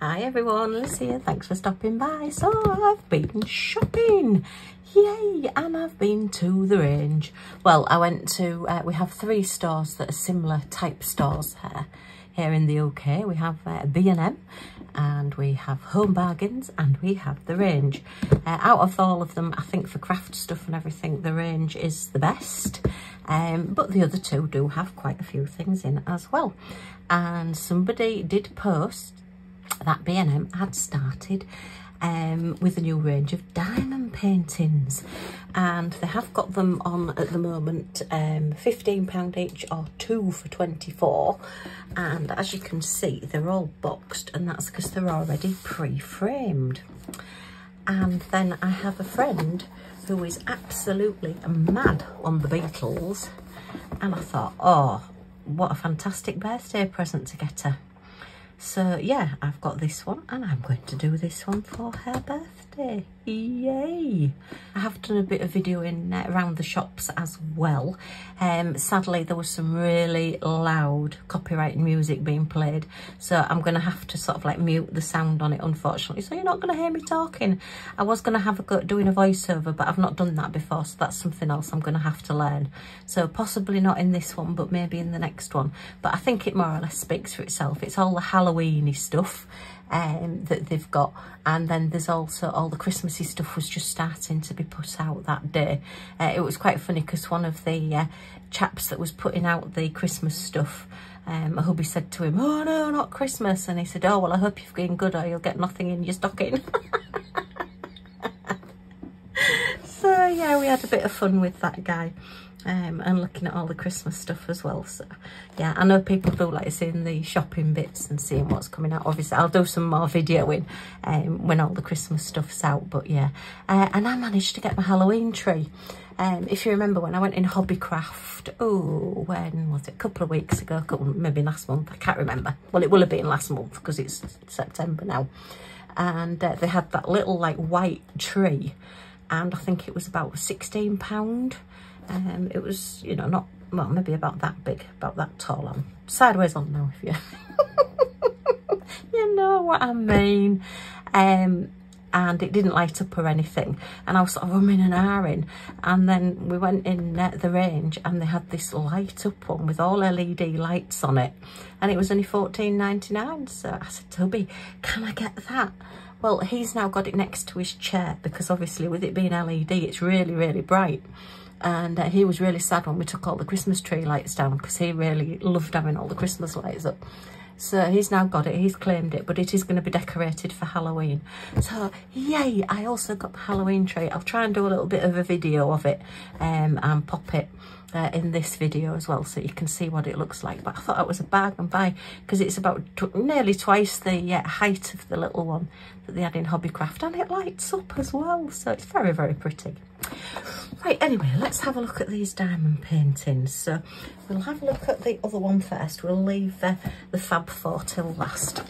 Hi everyone, Liz here. Thanks for stopping by. So I've been shopping. Yay! And I've been to the range. Well, I went to, uh, we have three stores that are similar type stores here, here in the UK. We have uh, B&M and we have Home Bargains and we have the range. Uh, out of all of them, I think for craft stuff and everything, the range is the best. Um, but the other two do have quite a few things in as well. And somebody did post that B&M had started um, with a new range of diamond paintings. And they have got them on at the moment um, £15 each or two for 24 and as you can see they're all boxed and that's because they're already pre-framed. And then I have a friend who is absolutely mad on the Beatles. And I thought oh what a fantastic birthday present to get her so yeah, I've got this one and I'm going to do this one for her birthday. Yay! I have done a bit of videoing uh, around the shops as well. Um, sadly, there was some really loud copyright music being played. So I'm going to have to sort of like mute the sound on it, unfortunately. So you're not going to hear me talking. I was going to have a go doing a voiceover, but I've not done that before. So that's something else I'm going to have to learn. So possibly not in this one, but maybe in the next one. But I think it more or less speaks for itself. It's all the Halloweeny stuff um, that they've got. And then there's also all the Christmassy stuff was just starting to be put out that day. Uh, it was quite funny because one of the uh, chaps that was putting out the Christmas stuff, um, my hubby said to him, oh no, not Christmas. And he said, oh, well, I hope you've been good or you'll get nothing in your stocking. yeah, we had a bit of fun with that guy um, and looking at all the Christmas stuff as well. So yeah, I know people do like seeing the shopping bits and seeing what's coming out. Obviously, I'll do some more videoing um, when all the Christmas stuff's out. But yeah, uh, and I managed to get my Halloween tree. Um, if you remember when I went in Hobbycraft, oh, when was it? A couple of weeks ago, couple, maybe last month, I can't remember. Well, it will have been last month because it's September now. And uh, they had that little like white tree and I think it was about 16 pound um, it was, you know, not, well, maybe about that big, about that tall. I'm sideways on now, if you, you know what I mean. Um, and it didn't light up or anything. And I was sort of umming and ahhing. And then we went in uh, the range and they had this light up one with all LED lights on it. And it was only fourteen ninety nine. So I said, Toby, can I get that? Well, he's now got it next to his chair because obviously with it being LED, it's really, really bright and uh, he was really sad when we took all the Christmas tree lights down because he really loved having all the Christmas lights up. So he's now got it, he's claimed it, but it is going to be decorated for Halloween. So yay, I also got the Halloween tree. I'll try and do a little bit of a video of it um, and pop it uh, in this video as well so you can see what it looks like. But I thought it was a bargain buy because it's about nearly twice the uh, height of the little one that they had in Hobbycraft and it lights up as well so it's very very pretty. Right anyway let's have a look at these diamond paintings. So we'll have a look at the other one first. We'll leave uh, the Fab Four till last.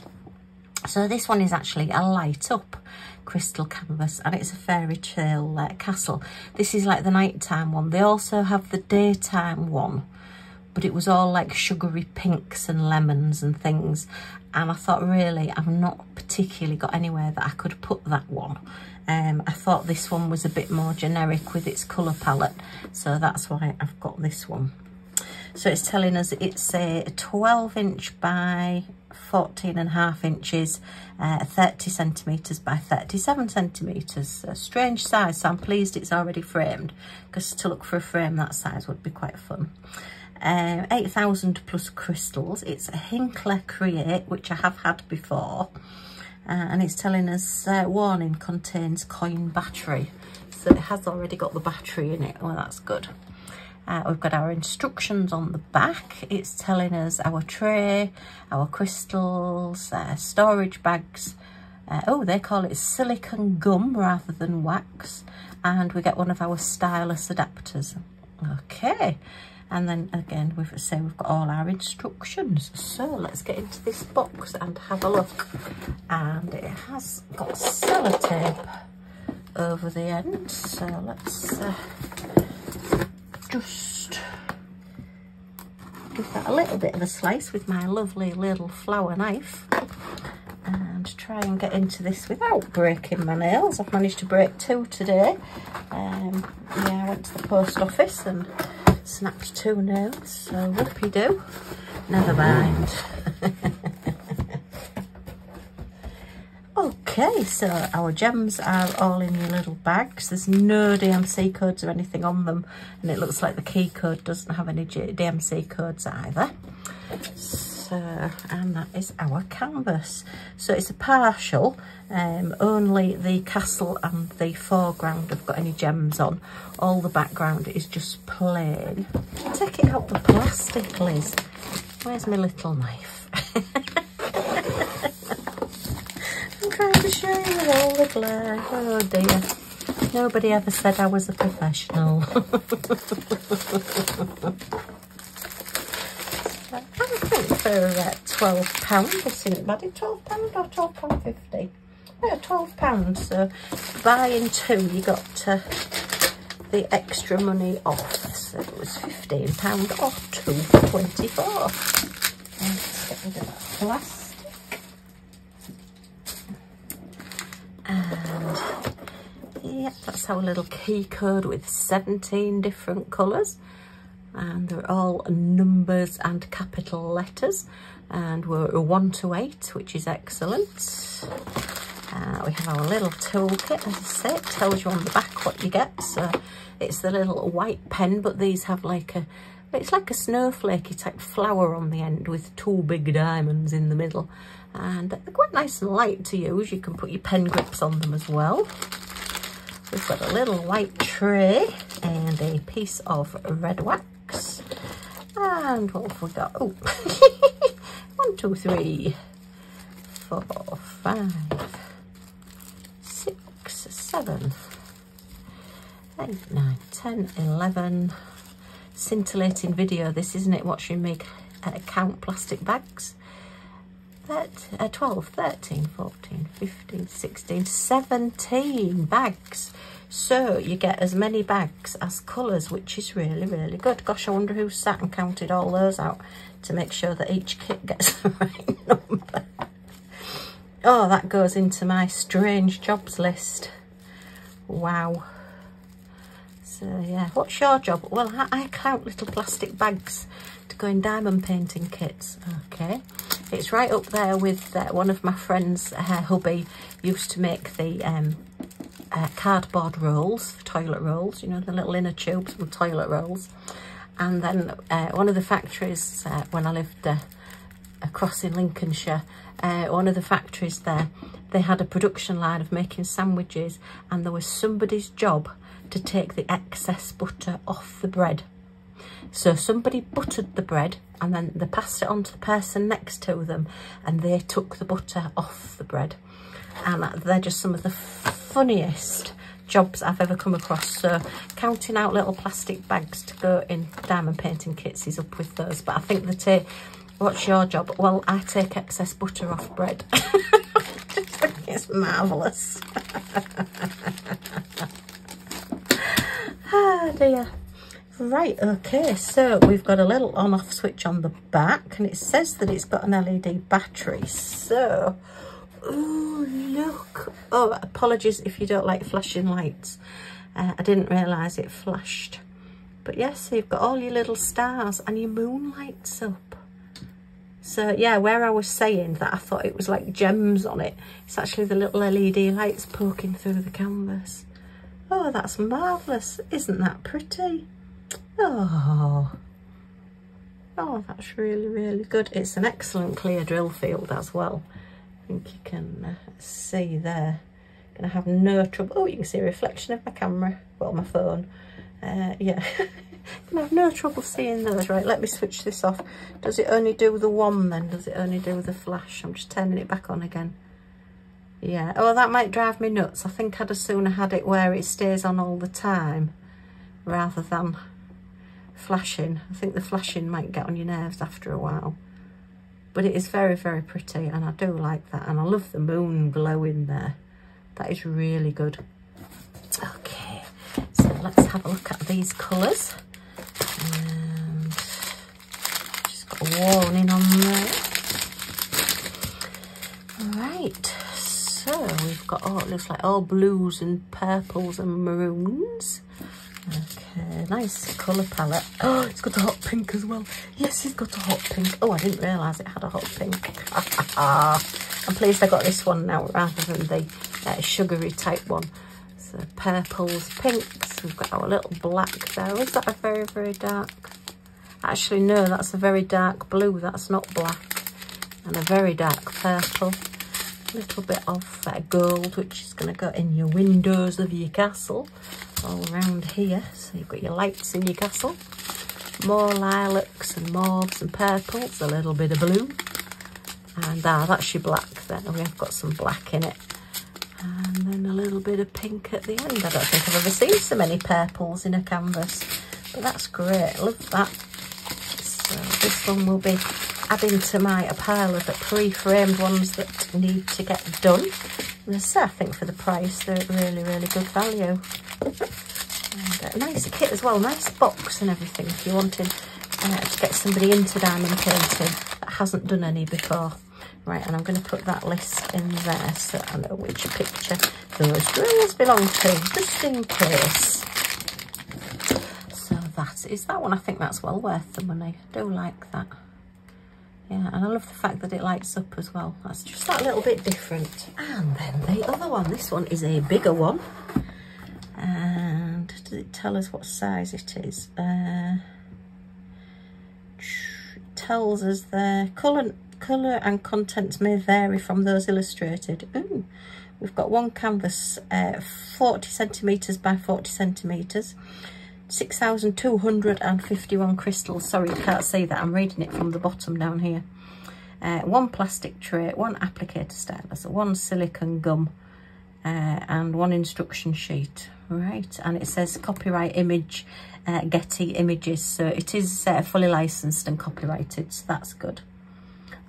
So this one is actually a light up crystal canvas and it's a fairy tale uh, castle. This is like the nighttime one. They also have the daytime one but it was all like sugary pinks and lemons and things and I thought really I've not particularly got anywhere that I could put that one. Um, I thought this one was a bit more generic with its colour palette so that's why I've got this one. So it's telling us it's a 12 inch by 14 and a half inches, uh, 30 centimetres by 37 centimetres. A strange size, so I'm pleased it's already framed because to look for a frame that size would be quite fun. Uh, 8,000 plus crystals. It's a Hinkler Create, which I have had before. Uh, and it's telling us uh, warning contains coin battery. So it has already got the battery in it. Well, that's good. Uh, we've got our instructions on the back. It's telling us our tray, our crystals, uh, storage bags. Uh, oh, they call it silicon gum rather than wax. And we get one of our stylus adapters. Okay. And then again, we've say we've got all our instructions. So let's get into this box and have a look. And it has got sellotape over the end. So let's uh, just give that a little bit of a slice with my lovely little flower knife. and try and get into this without breaking my nails. I've managed to break two today. Um, yeah, I went to the post office and snapped two nails, so whoopie do. Never mind. okay, so our gems are all in your little bags. There's no DMC codes or anything on them, and it looks like the key code doesn't have any DMC codes either. So, and that is our canvas. So it's a partial, um, only the castle and the foreground have got any gems on. All the background is just plain. Take it out the plastic, Liz. Where's my little knife? I'm trying to show you with all the glare. Oh dear. Nobody ever said I was a professional. I think for uh, £12, this isn't bad. £12 or £12.50? Yeah, £12. So buying two, you got uh, the extra money off. So it was £15 off two 24 Let's get rid of that plastic. And yeah, that's our little key code with 17 different colours. And they're all numbers and capital letters. And we're 1 to 8, which is excellent. Uh, we have our little toolkit, as I say, it tells you on the back what you get. So it's the little white pen, but these have like a, it's like a snowflakey type flower on the end with two big diamonds in the middle. And they're quite nice and light to use. You can put your pen grips on them as well. We've got a little white tray and a piece of red wax. And what have we got? Oh, one, two, three, four, five, six, seven, eight, nine, ten, eleven. Scintillating video, this isn't it? Watching me uh, count plastic bags. That, uh, 12, 13, 14, 15, 16, 17 bags. So you get as many bags as colours, which is really, really good. Gosh, I wonder who sat and counted all those out to make sure that each kit gets the right number. Oh, that goes into my strange jobs list. Wow. So yeah, what's your job? Well, I, I count little plastic bags to go in diamond painting kits. Okay, it's right up there with uh, one of my friends, uh, hubby, used to make the um, uh, cardboard rolls, toilet rolls, you know, the little inner tubes with toilet rolls. And then uh, one of the factories, uh, when I lived uh, across in Lincolnshire, uh, one of the factories there, they had a production line of making sandwiches and there was somebody's job to take the excess butter off the bread. So somebody buttered the bread and then they passed it on to the person next to them and they took the butter off the bread. And they're just some of the funniest jobs I've ever come across. So counting out little plastic bags to go in diamond painting kits is up with those. But I think the take, what's your job? Well, I take excess butter off bread. it's marvellous. Ah dear. Right, okay, so we've got a little on-off switch on the back and it says that it's got an LED battery. So, oh, look. Oh, apologies if you don't like flashing lights. Uh, I didn't realise it flashed. But yes, you've got all your little stars and your moon lights up. So yeah, where I was saying that I thought it was like gems on it, it's actually the little LED lights poking through the canvas. Oh, that's marvellous. Isn't that pretty? Oh. Oh, that's really, really good. It's an excellent clear drill field as well. I think you can uh, see there. Gonna have no trouble. Oh, you can see a reflection of my camera, well, my phone. Uh, yeah, gonna have no trouble seeing those. Right, let me switch this off. Does it only do the one then? Does it only do the flash? I'm just turning it back on again. Yeah, oh, that might drive me nuts. I think I'd have sooner had it where it stays on all the time rather than flashing. I think the flashing might get on your nerves after a while. But it is very, very pretty and I do like that. And I love the moon glow in there. That is really good. Okay, so let's have a look at these colours. And just got a warning on there. All right so we've got, oh, it looks like all blues and purples and maroons. Okay, nice colour palette. Oh, it's got a hot pink as well. Yes, it's got a hot pink. Oh, I didn't realise it had a hot pink. I'm pleased I got this one now rather than the uh, sugary type one. So purples, pinks. We've got our little black there. Is that a very, very dark? Actually, no, that's a very dark blue. That's not black. And a very dark purple. A little bit of uh, gold, which is going to go in your windows of your castle all around here. So you've got your lights in your castle. More lilacs and mauves and purples, a little bit of blue. And ah, that's your black then. We have got some black in it. And then a little bit of pink at the end. I don't think I've ever seen so many purples in a canvas. But that's great. Love that. So this one will be adding to my a pile of the pre-framed ones that need to get done. And I think for the price, they're really, really good value. And a nice kit as well, nice box and everything if you're wanting uh, to get somebody into diamond painting that hasn't done any before. Right, and I'm going to put that list in there so I know which picture those drills belong to, just in case. So that is that one. I think that's well worth the money. I do like that. Yeah, and I love the fact that it lights up as well. That's just that little bit different. And then the other one. This one is a bigger one and does it tell us what size it is? Uh, tells us the colour, colour and contents may vary from those illustrated. Ooh, we've got one canvas, uh, 40 centimetres by 40 centimetres, 6,251 crystals. Sorry, you can't see that. I'm reading it from the bottom down here. Uh, one plastic tray, one applicator stylus, one silicone gum, uh, and one instruction sheet right and it says copyright image uh, Getty Images so it is uh, fully licensed and copyrighted so that's good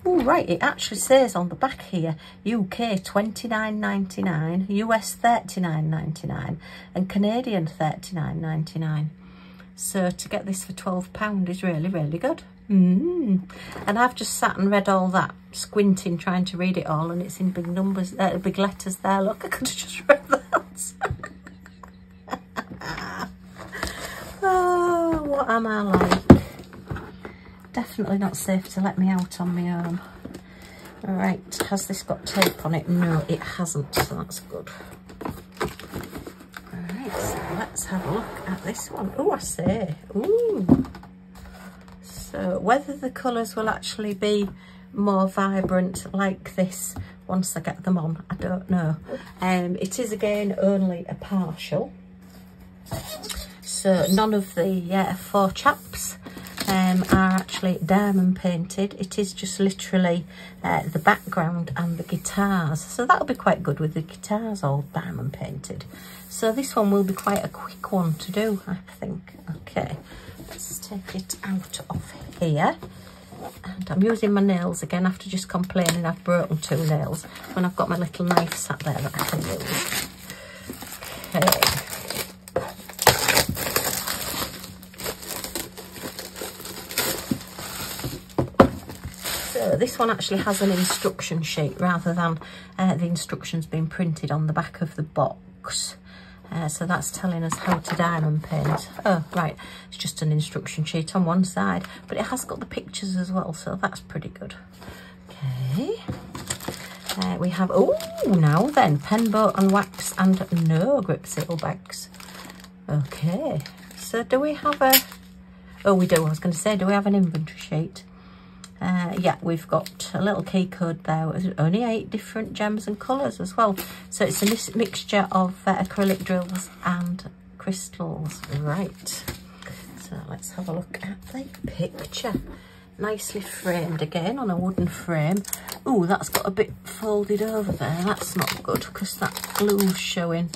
all right it actually says on the back here UK 29.99, US 39.99 and Canadian 39.99. So to get this for £12 is really, really good. Mm. And I've just sat and read all that, squinting, trying to read it all, and it's in big numbers, uh, big letters there. Look, I could have just read that. oh, what am I like? Definitely not safe to let me out on my own. Right, has this got tape on it? No, it hasn't, so that's good. Alright, so let's have a look at this one. Oh, I say, ooh. So whether the colours will actually be more vibrant like this once I get them on, I don't know. Um, it is again only a partial. So none of the uh, four chaps um, are actually diamond painted. It is just literally uh, the background and the guitars. So that'll be quite good with the guitars all diamond painted. So this one will be quite a quick one to do, I think. Okay, let's take it out of here. And I'm using my nails again after just complaining I've broken two nails when I've got my little knife sat there that I can use. Okay. this one actually has an instruction sheet rather than uh, the instructions being printed on the back of the box. Uh, so that's telling us how to diamond paint. Oh, right, it's just an instruction sheet on one side, but it has got the pictures as well, so that's pretty good. Okay. Uh, we have, oh, now then, pen, boat and wax and no grip seal bags. Okay, so do we have a, oh, we do, I was going to say, do we have an inventory sheet? Uh, yeah, we've got a little key code there. only eight different gems and colours as well. So it's a mixture of uh, acrylic drills and crystals. Right. So let's have a look at the picture. Nicely framed again on a wooden frame. Oh, that's got a bit folded over there. That's not good because that glue's showing.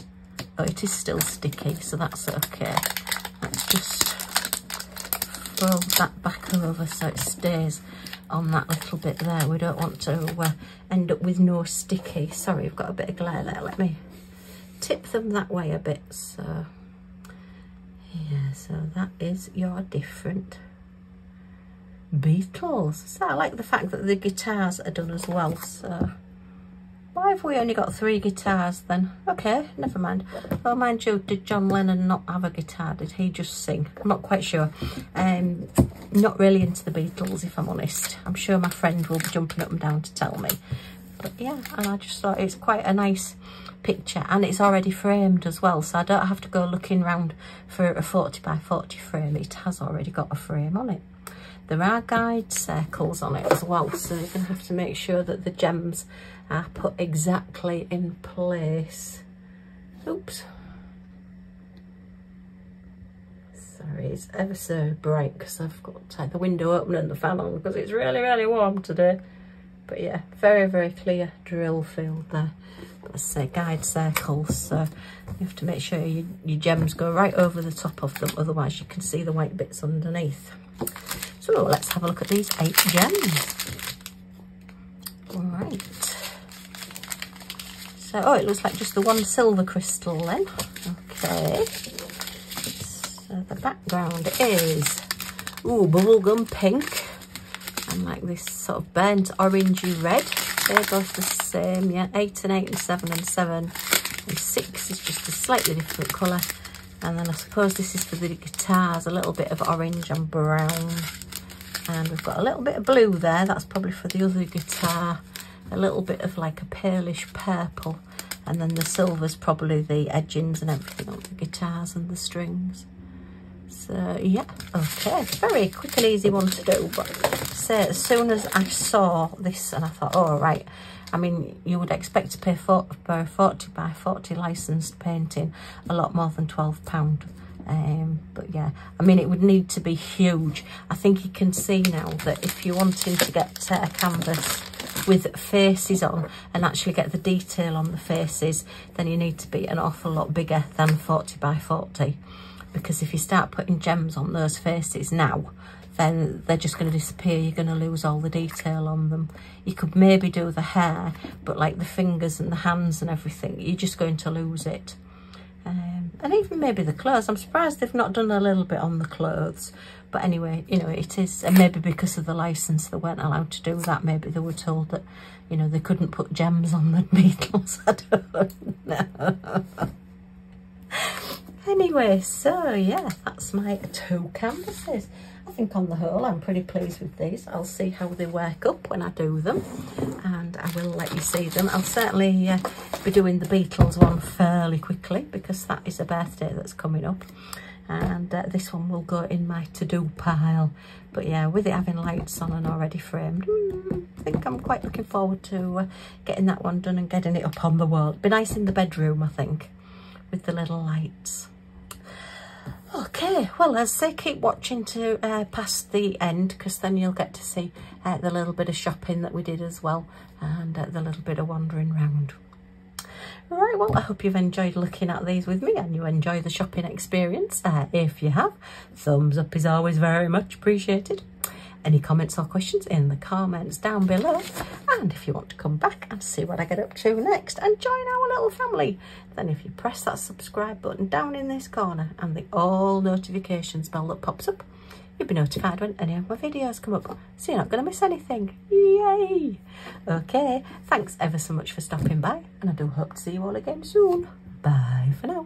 Oh, it is still sticky, so that's okay. Let's just fold that back over so it stays on that little bit there. We don't want to uh, end up with no sticky. Sorry, I've got a bit of glare there. Let me tip them that way a bit. So, yeah, so that is your different Beatles. So I like the fact that the guitars are done as well. So, why have we only got three guitars then? Okay, never mind. Oh, mind you, did John Lennon not have a guitar? Did he just sing? I'm not quite sure. Um, not really into the Beatles, if I'm honest. I'm sure my friend will be jumping up and down to tell me. But yeah, and I just thought it's quite a nice picture and it's already framed as well so I don't have to go looking around for a 40 by 40 frame it has already got a frame on it there are guide circles on it as well, so you're going to have to make sure that the gems are put exactly in place. Oops. Sorry, it's ever so bright because I've got to take the window open and the fan on because it's really, really warm today. But yeah, very, very clear drill field there. Let's say guide circles, so you have to make sure you, your gems go right over the top of them, otherwise you can see the white bits underneath. So let's have a look at these eight gems. All right. So, oh, it looks like just the one silver crystal then. Okay. So the background is, ooh, bubblegum pink. And like this sort of burnt orangey red. They're both the same, yeah. Eight and eight and seven and seven. And six is just a slightly different colour. And then I suppose this is for the guitars, a little bit of orange and brown and we've got a little bit of blue there that's probably for the other guitar a little bit of like a palish purple and then the silver's probably the edgings and everything on the guitars and the strings so yeah okay very quick and easy one to do but say as soon as I saw this and I thought oh right I mean you would expect to pay for, for a 40 by 40 licensed painting a lot more than 12 pound um, but yeah, I mean, it would need to be huge. I think you can see now that if you're wanting to get a canvas with faces on and actually get the detail on the faces, then you need to be an awful lot bigger than 40 by 40. Because if you start putting gems on those faces now, then they're just going to disappear. You're going to lose all the detail on them. You could maybe do the hair, but like the fingers and the hands and everything, you're just going to lose it. Um, and even maybe the clothes. I'm surprised they've not done a little bit on the clothes. But anyway, you know, it is, and maybe because of the licence they weren't allowed to do that. Maybe they were told that, you know, they couldn't put gems on the Beatles. I don't know. anyway, so yeah, that's my two canvases. I think on the whole I'm pretty pleased with these. I'll see how they work up when I do them and I will let you see them. I'll certainly uh, be doing the Beatles one fairly quickly because that is a birthday that's coming up and uh, this one will go in my to-do pile but yeah with it having lights on and already framed mm, I think I'm quite looking forward to uh, getting that one done and getting it up on the wall. It'd be nice in the bedroom I think with the little lights. Okay, well, as I say, keep watching to uh, past the end because then you'll get to see uh, the little bit of shopping that we did as well and uh, the little bit of wandering round. Right, well, I hope you've enjoyed looking at these with me and you enjoy the shopping experience. Uh, if you have, thumbs up is always very much appreciated any comments or questions in the comments down below. And if you want to come back and see what I get up to next and join our little family, then if you press that subscribe button down in this corner and the all notifications bell that pops up, you'll be notified when any of my videos come up. So you're not going to miss anything. Yay! Okay, thanks ever so much for stopping by and I do hope to see you all again soon. Bye for now.